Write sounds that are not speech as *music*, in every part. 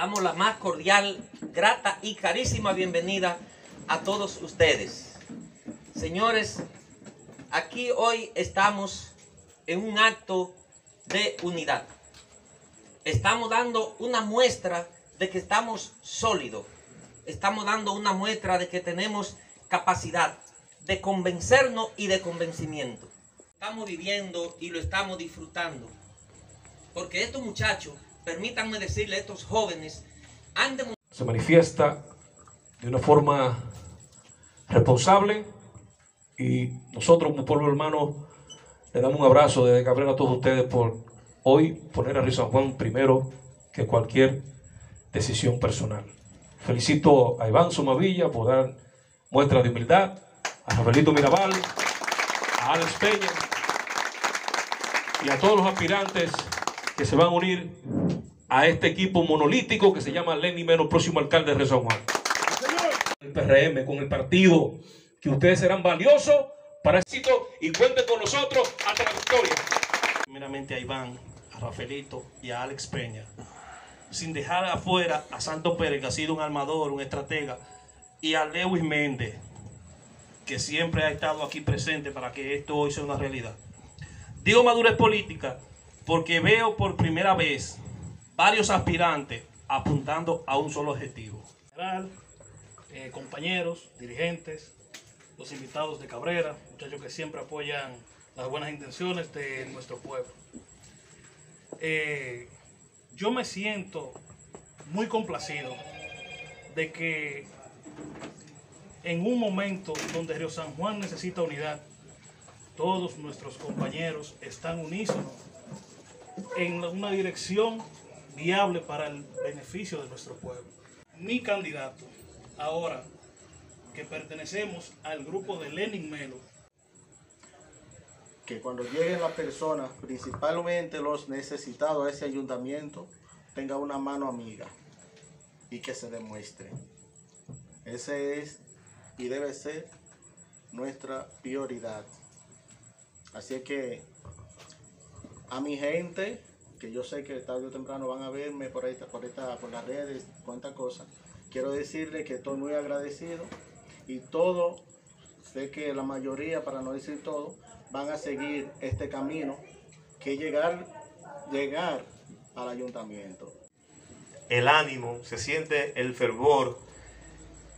damos la más cordial, grata y carísima bienvenida a todos ustedes. Señores, aquí hoy estamos en un acto de unidad. Estamos dando una muestra de que estamos sólidos. Estamos dando una muestra de que tenemos capacidad de convencernos y de convencimiento. Estamos viviendo y lo estamos disfrutando. Porque estos muchachos, permítanme decirle, estos jóvenes, han. Se manifiesta de una forma responsable y nosotros como pueblo hermano le damos un abrazo desde Cabrera a todos ustedes por hoy poner a Río San Juan primero que cualquier decisión personal. Felicito a Iván Somavilla por dar muestra de humildad, a Rafaelito Mirabal, a Alex Peña y a todos los aspirantes que se van a unir a este equipo monolítico que se llama Lenny Meno, próximo alcalde de Río Juan. El PRM, con el partido, que ustedes serán valiosos para éxito y cuenten con nosotros hasta la victoria. Primeramente a Iván, a Rafaelito y a Alex Peña. Sin dejar afuera a Santo Pérez, que ha sido un armador, un estratega, y a Lewis Méndez, que siempre ha estado aquí presente para que esto hoy sea una realidad. Digo madurez política porque veo por primera vez varios aspirantes apuntando a un solo objetivo. eh, compañeros, dirigentes, los invitados de Cabrera, muchachos que siempre apoyan las buenas intenciones de nuestro pueblo. Eh, yo me siento muy complacido de que en un momento donde Río San Juan necesita unidad, todos nuestros compañeros están unísonos en una dirección viable para el beneficio de nuestro pueblo. Mi candidato, ahora que pertenecemos al grupo de Lenin Melo, que cuando lleguen las personas, principalmente los necesitados a ese ayuntamiento, tenga una mano amiga y que se demuestre. Ese es y debe ser nuestra prioridad. Así que a mi gente, que yo sé que tarde o temprano van a verme por esta, por esta, por las redes, cuántas cosas, quiero decirle que estoy muy agradecido y todo, sé que la mayoría, para no decir todo, van a seguir este camino que llegar, llegar al ayuntamiento. el ánimo, se siente el fervor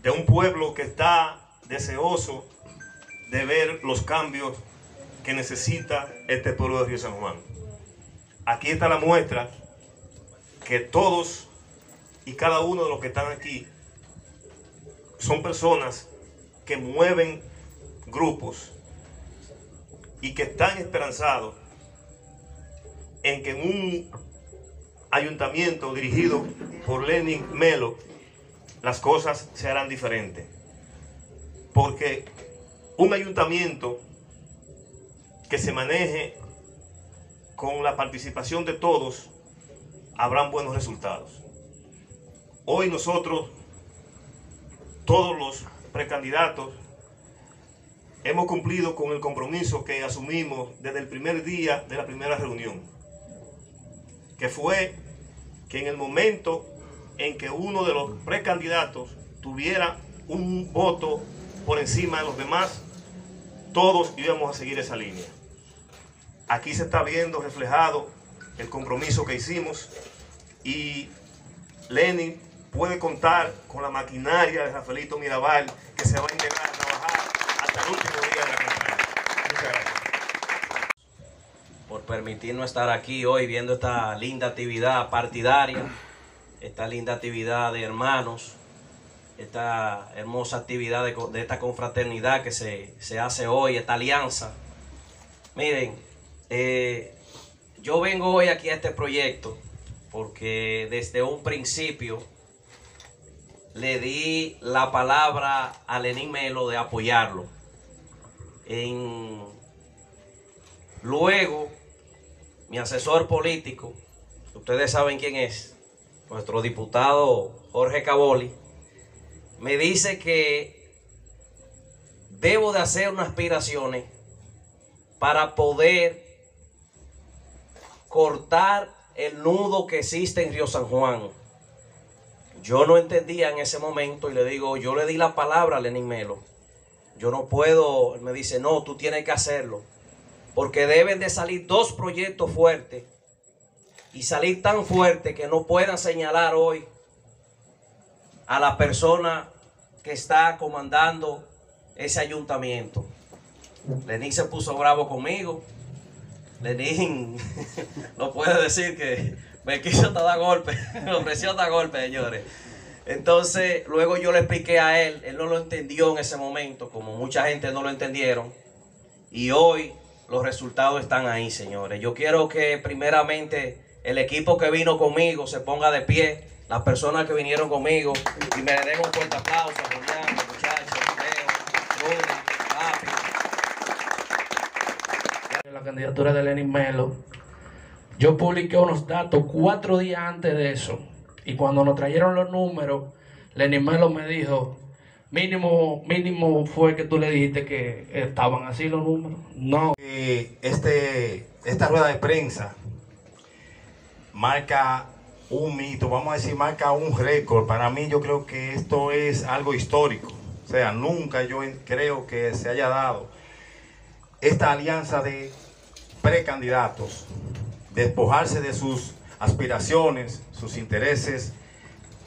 de un pueblo que está deseoso de ver los cambios que necesita este pueblo de Río San Juan. Aquí está la muestra que todos y cada uno de los que están aquí son personas que mueven grupos y que están esperanzados en que en un ayuntamiento dirigido por Lenin Melo, las cosas se harán diferentes. Porque un ayuntamiento que se maneje con la participación de todos, habrán buenos resultados. Hoy nosotros, todos los precandidatos, hemos cumplido con el compromiso que asumimos desde el primer día de la primera reunión que fue que en el momento en que uno de los precandidatos tuviera un voto por encima de los demás, todos íbamos a seguir esa línea. Aquí se está viendo reflejado el compromiso que hicimos y Lenin puede contar con la maquinaria de Rafaelito Mirabal que se va a integrar a trabajar hasta el último día de la campaña. Muchas gracias. por permitirnos estar aquí hoy viendo esta linda actividad partidaria, esta linda actividad de hermanos, esta hermosa actividad de, de esta confraternidad que se, se hace hoy, esta alianza. Miren, eh, yo vengo hoy aquí a este proyecto porque desde un principio le di la palabra a Lenín Melo de apoyarlo. Luego, mi asesor político, ustedes saben quién es, nuestro diputado Jorge Caboli, me dice que debo de hacer unas aspiraciones para poder cortar el nudo que existe en Río San Juan Yo no entendía en ese momento y le digo, yo le di la palabra a Lenin Melo. Yo no puedo, me dice, no, tú tienes que hacerlo. Porque deben de salir dos proyectos fuertes y salir tan fuertes que no puedan señalar hoy a la persona que está comandando ese ayuntamiento. Lenín se puso bravo conmigo. Lenín *laughs* no puede decir que me quiso dar golpe, *laughs* me ofreció dar golpe, señores. Entonces, luego yo le expliqué a él, él no lo entendió en ese momento, como mucha gente no lo entendieron. Y hoy los resultados están ahí, señores. Yo quiero que primeramente el equipo que vino conmigo se ponga de pie, las personas que vinieron conmigo, y me den un fuerte aplauso candidatura de Lenin Melo, yo publiqué unos datos cuatro días antes de eso. Y cuando nos trajeron los números, Lenin Melo me dijo, mínimo, mínimo fue que tú le dijiste que estaban así los números. No. Eh, Este, esta rueda de prensa marca un mito, vamos a decir, marca un récord. Para mí yo creo que esto es algo histórico. O sea, nunca yo creo que se haya dado esta alianza de precandidatos, despojarse de sus aspiraciones, sus intereses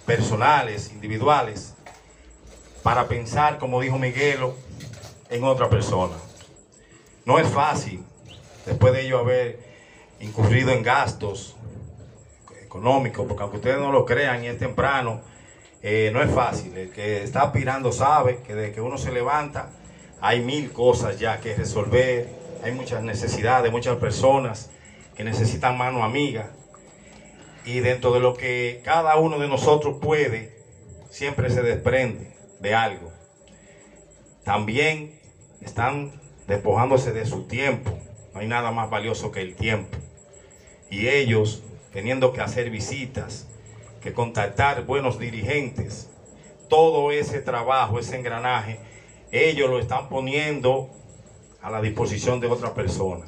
personales, individuales, para pensar, como dijo Miguelo, en otra persona. No es fácil, después de ello haber incurrido en gastos económicos, porque aunque ustedes no lo crean y es temprano, eh, no es fácil. El que está aspirando sabe que desde que uno se levanta hay mil cosas ya que resolver, hay muchas necesidades, muchas personas que necesitan mano amiga. Y dentro de lo que cada uno de nosotros puede, siempre se desprende de algo. También están despojándose de su tiempo. No hay nada más valioso que el tiempo. Y ellos teniendo que hacer visitas, que contactar buenos dirigentes, todo ese trabajo, ese engranaje, ellos lo están poniendo a la disposición de otra persona.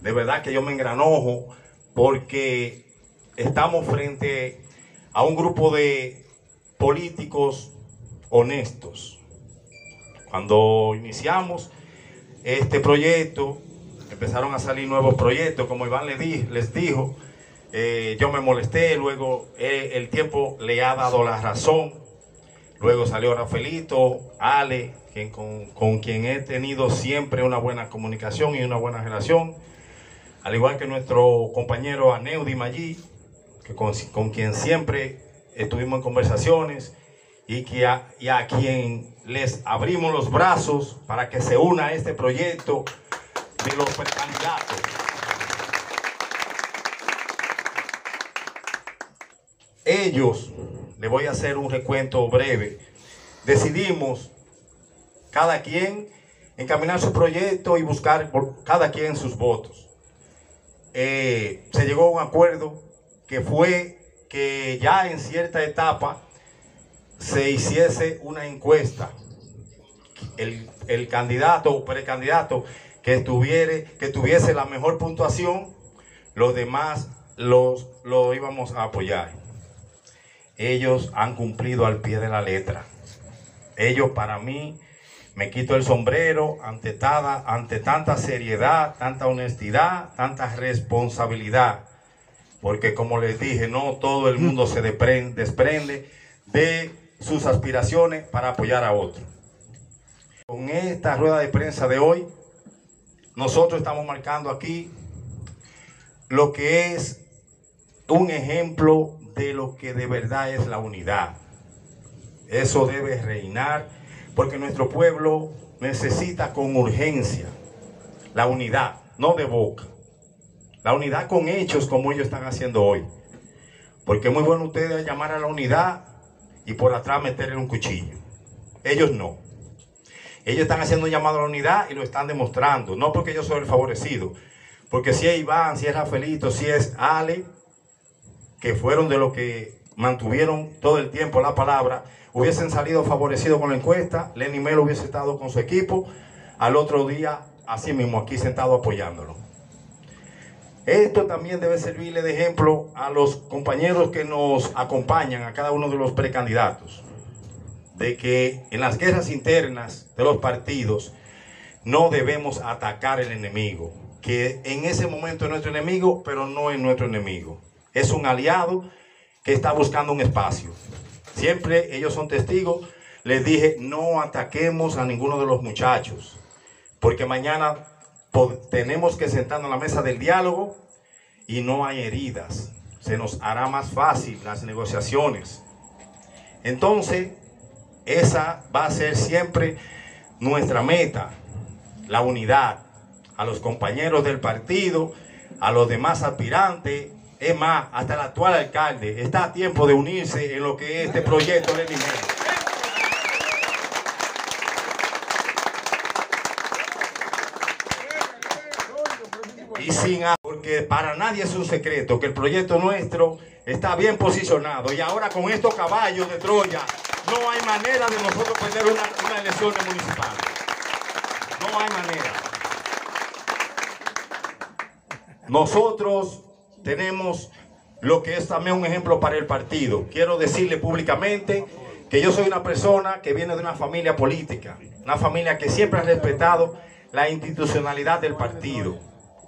De verdad que yo me engranojo porque estamos frente a un grupo de políticos honestos. Cuando iniciamos este proyecto, empezaron a salir nuevos proyectos, como Iván les, les dijo, eh, yo me molesté, luego el tiempo le ha dado la razón, luego salió Rafaelito, Ale, con, con quien he tenido siempre una buena comunicación y una buena relación, al igual que nuestro compañero Aneudi Maggi, que con, con quien siempre estuvimos en conversaciones y, que y a quien les abrimos los brazos para que se una a este proyecto de los precandidatos. Ellos, le voy a hacer un recuento breve, decidimos cada quien encaminar su proyecto y buscar por cada quien sus votos. Eh, se llegó a un acuerdo que fue que ya en cierta etapa se hiciese una encuesta. El, el candidato o precandidato que, tuviere, que tuviese la mejor puntuación, los demás los, lo íbamos a apoyar. Ellos han cumplido al pie de la letra. Ellos para mí me quito el sombrero ante, tada- ante tanta seriedad, tanta honestidad, tanta responsabilidad. Porque como les dije, no todo el mundo se desprende de sus aspiraciones para apoyar a otro. Con esta rueda de prensa de hoy, nosotros estamos marcando aquí lo que es un ejemplo de lo que de verdad es la unidad. Eso debe reinar porque nuestro pueblo necesita con urgencia la unidad, no de boca. La unidad con hechos como ellos están haciendo hoy. Porque es muy bueno ustedes llamar a la unidad y por atrás meterle un cuchillo. Ellos no. Ellos están haciendo un llamado a la unidad y lo están demostrando. No porque yo soy el favorecido. Porque si es Iván, si es Rafaelito, si es Ale, que fueron de los que mantuvieron todo el tiempo la palabra, hubiesen salido favorecidos con la encuesta, Lenny Melo hubiese estado con su equipo, al otro día, así mismo, aquí sentado apoyándolo. Esto también debe servirle de ejemplo a los compañeros que nos acompañan, a cada uno de los precandidatos, de que en las guerras internas de los partidos no debemos atacar el enemigo, que en ese momento es nuestro enemigo, pero no es nuestro enemigo. Es un aliado que está buscando un espacio. Siempre ellos son testigos. Les dije, no ataquemos a ninguno de los muchachos, porque mañana tenemos que sentarnos a la mesa del diálogo y no hay heridas. Se nos hará más fácil las negociaciones. Entonces, esa va a ser siempre nuestra meta, la unidad. A los compañeros del partido, a los demás aspirantes, es más, hasta el actual alcalde, está a tiempo de unirse en lo que es este proyecto de dinero. y sin porque para nadie es un secreto que el proyecto nuestro está bien posicionado y ahora con estos caballos de Troya no hay manera de nosotros perder una, una elección municipal. No hay manera. Nosotros tenemos lo que es también un ejemplo para el partido. Quiero decirle públicamente que yo soy una persona que viene de una familia política, una familia que siempre ha respetado la institucionalidad del partido.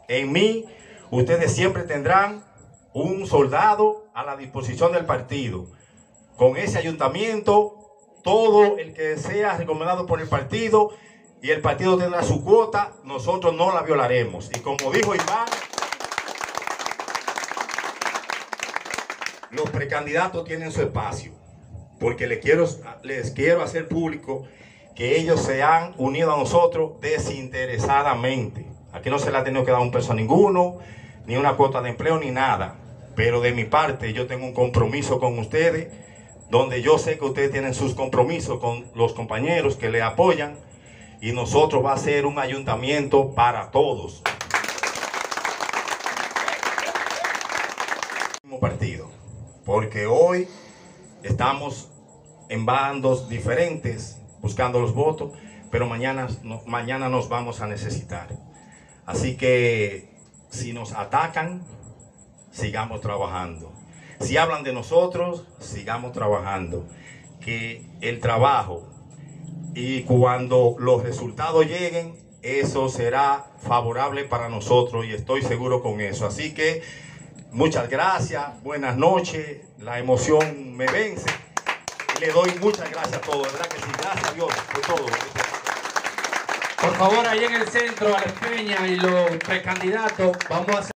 En mí, ustedes siempre tendrán un soldado a la disposición del partido. Con ese ayuntamiento, todo el que sea recomendado por el partido y el partido tendrá su cuota, nosotros no la violaremos. Y como dijo Iván, los precandidatos tienen su espacio, porque les quiero, hacer público que ellos se han unido a nosotros desinteresadamente. Aquí no se le ha tenido que dar un peso a ninguno, ni una cuota de empleo, ni nada. Pero de mi parte yo tengo un compromiso con ustedes, donde yo sé que ustedes tienen sus compromisos con los compañeros que le apoyan, y nosotros va a ser un ayuntamiento para todos. partido, porque hoy estamos en bandos diferentes buscando los votos, pero mañana, mañana nos vamos a necesitar. Así que si nos atacan, sigamos trabajando. Si hablan de nosotros, sigamos trabajando. Que el trabajo y cuando los resultados lleguen, eso será favorable para nosotros y estoy seguro con eso. Así que muchas gracias, buenas noches, la emoción me vence le doy muchas gracias a todos, ¿verdad que sí? Gracias a Dios por todo. Por favor, ahí en el centro, a Peña y los precandidatos, vamos a hacer...